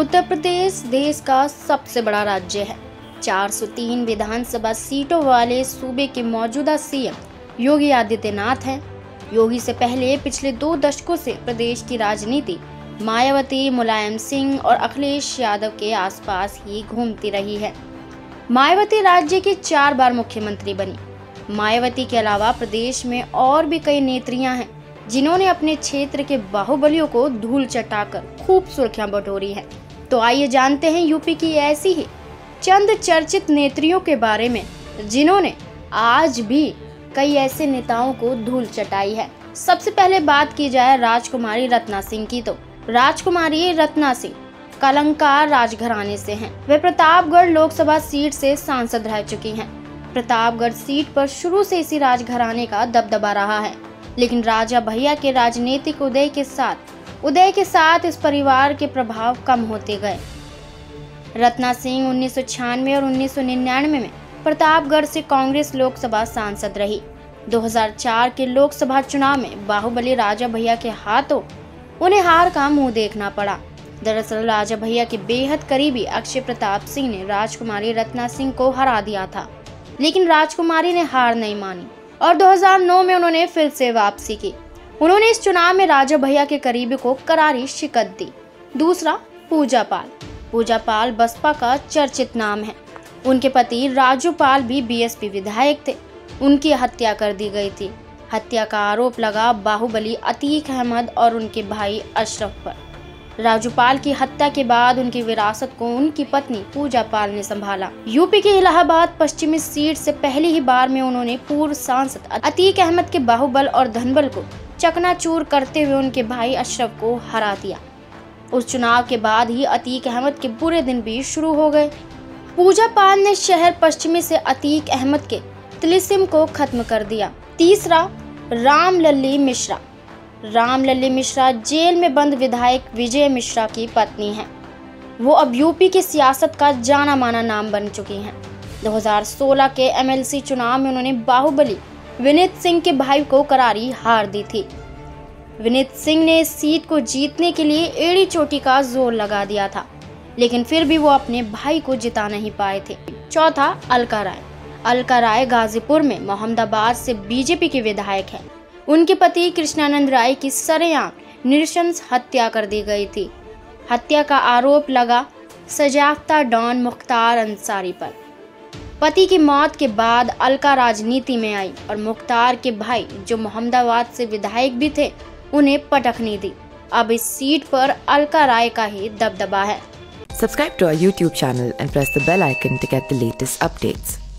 उत्तर प्रदेश देश का सबसे बड़ा राज्य है। 403 विधानसभा सीटों वाले सूबे के मौजूदा सीएम योगी आदित्यनाथ हैं। योगी से पहले पिछले दो दशकों से प्रदेश की राजनीति मायावती, मुलायम सिंह और अखिलेश यादव के आसपास ही घूमती रही है। मायावती राज्य की चार बार मुख्यमंत्री बनी। मायावती के अलावा प्रदेश में और भी कई नेत्रियाँ हैं, जिन्होंने अपने क्षेत्र के बाहुबलियों को धूल चटाकर खूब सुर्खियाँ बटोरी है। तो आइए जानते हैं यूपी की ऐसी ही चंद चर्चित नेत्रियों के बारे में, जिन्होंने आज भी कई ऐसे नेताओं को धूल चटाई है सबसे पहले बात की जाए राजकुमारी रत्ना सिंह की तो राजकुमारी रत्ना सिंह कलंकार राजघराने से हैं। वे प्रतापगढ़ लोकसभा सीट से सांसद रह चुकी हैं। प्रतापगढ़ सीट पर शुरू से इसी राजघराने का दबदबा रहा है लेकिन राजा भैया के राजनीतिक उदय के साथ उदय के साथ इस परिवार के प्रभाव कम होते गए। रत्ना सिंह उन्नीस सौ छियानवे और 1999 में प्रतापगढ़ से कांग्रेस लोकसभा सांसद रही। 2004 के लोकसभा चुनाव में बाहुबली राजा भैया के हाथों उन्हें हार का मुँह देखना पड़ा। दरअसल राजा भैया के बेहद करीबी अक्षय प्रताप सिंह ने राजकुमारी रत्ना सिंह को हरा दिया था, लेकिन राजकुमारी ने हार नहीं मानी और 2009 में उन्होंने फिर से वापसी की। उन्होंने इस चुनाव में राजा भैया के करीबी को करारी शिकत दी। दूसरा पूजा पाल पूजा पाल बसपा का चर्चित नाम है। उनके पति राजू पाल भी बीएसपी विधायक थे। उनकी हत्या कर दी गई थी। हत्या का आरोप लगा बाहुबली अतीक अहमद और उनके भाई अशरफ पर। राजूपाल की हत्या के बाद उनकी विरासत को उनकी पत्नी पूजा पाल ने संभाला। यूपी के इलाहाबाद पश्चिमी सीट से पहली ही बार में उन्होंने पूर्व सांसद अतीक अहमद के बाहुबल और धनबल को चकनाचूर करते हुए उनके भाई अशरफ को हरा दिया। उस चुनाव के बाद ही अतीक अहमद के बुरे दिन भी शुरू हो गए। पूजा पाल ने शहर पश्चिमी से अतीक अहमद के तिलिसिम को खत्म कर दिया। तीसरा राम लल्ली मिश्रा। रामलली मिश्रा जेल में बंद विधायक विजय मिश्रा की पत्नी हैं। वो अब यूपी की सियासत का जाना माना नाम बन चुकी हैं। 2016 के एमएलसी चुनाव में उन्होंने बाहुबली विनीत सिंह के भाई को करारी हार दी थी। विनीत सिंह ने इस सीट को जीतने के लिए एड़ी चोटी का ज़ोर लगा दिया था, लेकिन फिर भी वो अपने भाई को जिता नहीं पाए थे। चौथा अलका राय। अलका राय गाजीपुर में मोहम्मदाबाद से बीजेपी के विधायक हैं। उनके पति कृष्णानंद राय की सरेआम निरशंस हत्या कर दी गई थी। हत्या का आरोप लगा सजाफ्ता डॉन मुख्तार अंसारी पर। पति की मौत के बाद अलका राजनीति में आई और मुख्तार के भाई, जो मोहम्मदाबाद से विधायक भी थे, उन्हें पटखनी दी। अब इस सीट पर अलका राय का ही दबदबा है। Subscribe to our YouTube channel and press the bell icon to get the latest updates.